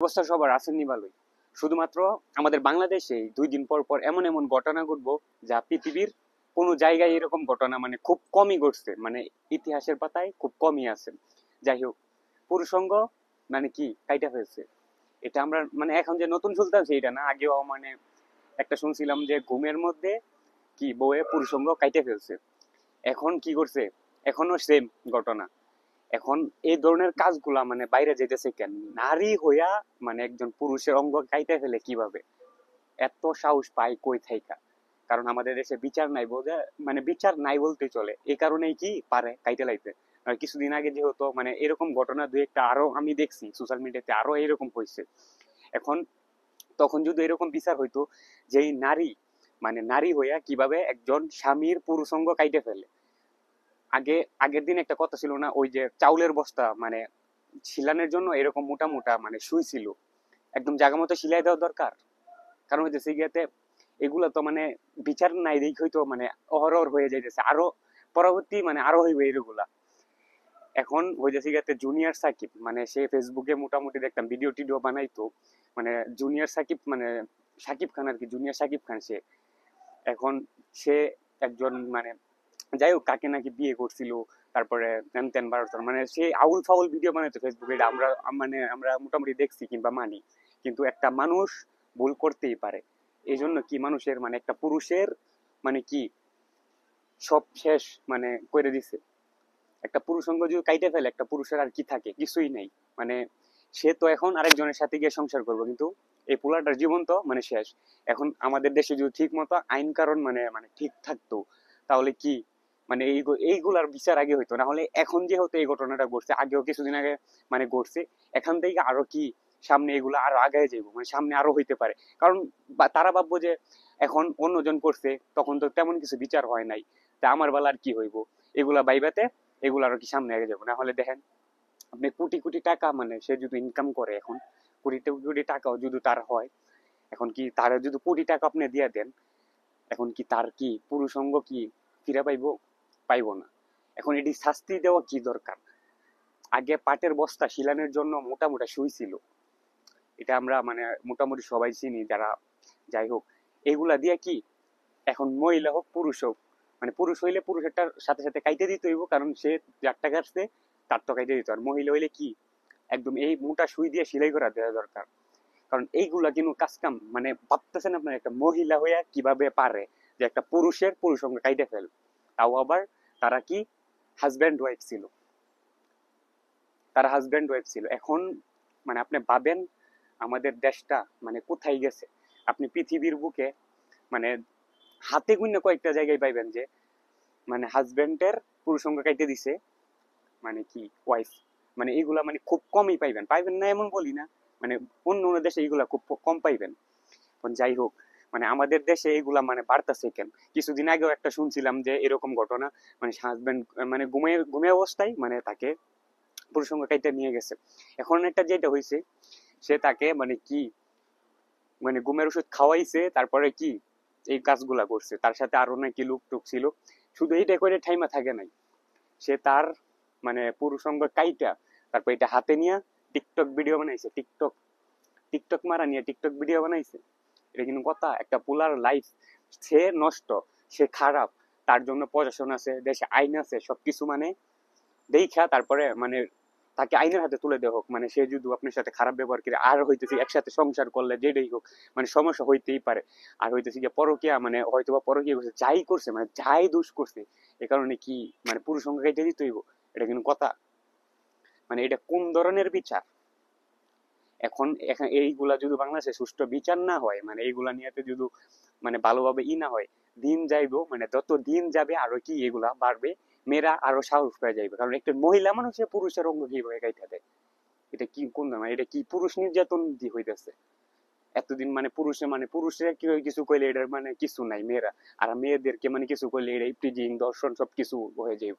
অবস্থা সবার আসেননি ভালোই। শুধুমাত্র আমাদের বাংলাদেশে দুই দিন পর পর এমন এমন ঘটনা ঘটবো যা পৃথিবীর কোনো জায়গায় এরকম ঘটনা মানে খুব কমই ঘটছে মানে ইতিহাসের পাতায় খুব কমই আছে। যাই হোক, পুরুষঙ্গ মানে কি? কাইটা ফেলছে। এটা আমরা মানে এখন যে নতুন শুনতেছি এটা না। আগেও মানে একটা শুনছিলাম যে ঘুমের মধ্যে কি বউয়ে পুরুষঙ্গ কাইটে ফেলছে। এখন কি করছে? এখনও সেম ঘটনা। এখন এই ধরনের কাজগুলা মানে বাইরে যেতেছে কেন? নারী হইয়া মানে একজন পুরুষের অঙ্গ কাইটে ফেলে কীভাবে? এত সাহস পায় কই থাইকা? কারণ আমাদের দেশে বিচার নাই বোঝে মানে বিচার নাই বলতে চলে। এই কারণেই কি পারে কাইটে লাইতে? কিছুদিন আগে যেহেতু মানে এরকম ঘটনা দুই একটা আরও আমি দেখছি সোশ্যাল মিডিয়াতে আরও এরকম হয়েছে এখন তখন যদি এরকম বিচার হইতো, যেই নারী মানে নারী হইয়া কীভাবে একজন স্বামীর পুরুষঙ্গ কাইটে ফেলে? আগে, আগের দিন একটা কথা ছিল না, ওই যে চাউলের বস্তা মানে শিলানের জন্য এরকম মোটা মোটা মানে সুই ছিল। একদম জায়গা মতো সিলাই দেওয়া দরকার। কারণ হইতেছে গিয়াতে এগুলা তো মানে বিচার নাই দেখ হয়তো মানে অহরহ হয়ে যাইতেছে। আরও পরবর্তী মানে আরও হইবে এগুলা। এখন হইতেছে গিয়াতে জুনিয়র সাকিব মানে সে ফেসবুকে মোটামুটি দেখতাম ভিডিও টিডিও বানাইতো। মানে জুনিয়র সাকিব মানে সাকিব খান আর কি জুনিয়র সাকিব খান সে। এখন সে একজন মানে যাই হোক কাকে নাকি বিয়ে করছিল, তারপরে তেন বারোটার মানে সে আউল ফাউল ভিডিও বানাইতো ফেসবুকে আমরা মানে আমরা মোটামুটি দেখছি কিংবা মানি। কিন্তু একটা মানুষ ভুল করতেই পারে। এই জন্য কি মানুষের মানে একটা পুরুষের মানে কি, সব শেষ মানে করে দিছে। একটা পুরুষ অঙ্গ যদি কাইটে ফেলে, একটা পুরুষের আর কি থাকে? কিছুই নেই। মানে সে তো এখন আরেকজনের সাথে গিয়ে সংসার করব, কিন্তু এই পোলাটার জীবন তো মানে শেষ। এখন আমাদের দেশে যদি ঠিক মতো আইন কারণ মানে মানে ঠিক থাকতো, তাহলে কি মানে এই এইগুলার বিচার আগে হইতো। না হলে এখন যেহেতু এই ঘটনাটা ঘটছে, আগেও কিছুদিন আগে মানে ঘটছে, এখান থেকে আরও কি সামনে এগুলো আরও আগায় যাইবো মানে সামনে আরও হইতে পারে। কারণ তারা ভাববো যে এখন অন্যজন করছে, তখন তো তেমন কিছু বিচার হয় নাই। তা আমার বেলা আর কি হইব? এগুলা বাইবাতে এগুলো আরও কি সামনে আগে যাব না হলে দেখেন, আপনি কোটি কোটি টাকা মানে সে যদি ইনকাম করে এখন, কোটি কোটি টাকাও যদি তার হয়, এখন কি তার যদি কোটি টাকা আপনি দিয়ে দেন, এখন কি তার কি পুরুষঙ্গ কি ফিরে পাইবো? পাইবো না। এখন এটি শাস্তি দেওয়া কি দরকার? আগে পাটের বস্তা শিলানের জন্য মোটা মোটা সুই ছিল। এটা আমরা মানে মোটামুটি সবাই চিনি যারা, যাই হোক। এগুলা দিয়ে কি? এখন মহিলা হোক, পুরুষ হোক মানে পুরুষ হইলে পুরুষেরটার সাথে সাথে কাইতে দিতে হইব, কারণ সে যারটা কাটছে তার তো কাইতে দিতে আর মহিলা হইলে কি? একদম এই মোটা সুই দিয়ে সেলাই করা দেওয়া দরকার। কারণ এইগুলা কিন্তু কাজকাম মানে ভাবতেছেন আপনার, একটা মহিলা হইয়া কীভাবে পারে যে একটা পুরুষের পুরুষ সঙ্গে কাইতে ফেল। তাও আবার তারা কি? হাজব্যান্ড ওয়াইফ ছিল। তারা হাজব্যান্ড ওয়াইফ ছিল। এখন মানে আপনি ভাবেন আমাদের দেশটা মানে কোথায় গেছে? আপনি পৃথিবীর বুকে মানে হাতে গুণে কয়েকটা জায়গায় পাইবেন যে মানে হাজবেন্ডের পুরুষঙ্গ কাইতে দিছে মানে কি ওয়াইফ মানে এগুলা মানে খুব কমই পাইবেন। পাইবেন না এমন বলি না। মানে অন্য অন্য দেশে এগুলা খুব কম পাইবেন। যাই হোক মানে আমাদের দেশে এগুলা মানে বাড়তেছে কেন? কিছুদিন আগেও একটা শুনছিলাম যে এরকম ঘটনা মানে হাজবেন্ড মানে ঘুমে ঘুমে অবস্থায় মানে তাকে পুরুষঙ্গ কাইতে নিয়ে গেছে। এখন একটা যেটা হয়েছে সে তাকে মানে কি মানে ঘুমের ওষুধ খাওয়াইছে, তারপরে কি এই কাজগুলা করছে। তার সাথে আরও নাকি লুক টুক ছিল। শুধু এইটা করে ঠাইমা থাকে নাই। সে তার মানে পুরুষঙ্গ কাইটা, তারপর এটা হাতে নিয়ে টিকটক ভিডিও বানাইছে। টিকটক টিকটক মারা নিয়ে টিকটক ভিডিও বানাইছে। এটা কিন্তু কথা। একটা পোলার লাইফ সে নষ্ট, সে খারাপ, তার জন্য প্রশাসন আছে, দেশে আইন আছে, সবকিছু মানে দেখা তারপরে মানে তাকে আইনের হাতে তুলে দেওয়া হোক। মানে সে যদি আপনার সাথে খারাপ ব্যবহার করে, আর হইতেছে একসাথে সংসার করলে যেটাই হোক মানে সমস্যা হইতেই পারে। আর হইতেছে গিয়ে পরকিয়া মানে হয়তো বা পরকিয়া করছে, যাই করছে মানে যাই দোষ করছে, এ কারণে কি মানে পুরুষ সঙ্গে কেটে দিতে হইব? এটা কিন্তু কথা। মানে এটা কোন ধরনের বিচার? এখন এখানে এইগুলা যদি বাংলাদেশে সুষ্ঠু বিচার না হয় মানে এইগুলা নিয়েতে যদি মানে ভালোভাবে ই না হয়, দিন যাইবো মানে যত দিন যাবে আরও কি এগুলা বাড়বে, মেয়েরা আরও সাহস পেয়ে যাইবে। কারণ একটা মহিলা মানুষের পুরুষের অঙ্গ কীভাবে গাইতে দেয়? এটা কি কোন মানে এটা কি পুরুষ নির্যাতন দি হইতেছে? এতদিন মানে পুরুষে মানে পুরুষের কি কিছু কইলে এটার মানে কিছু নাই মেয়েরা। আর মেয়েদেরকে মানে কিছু কইলে এটা ইপ্রিজিং দর্শন সব কিছু হয়ে যাইব।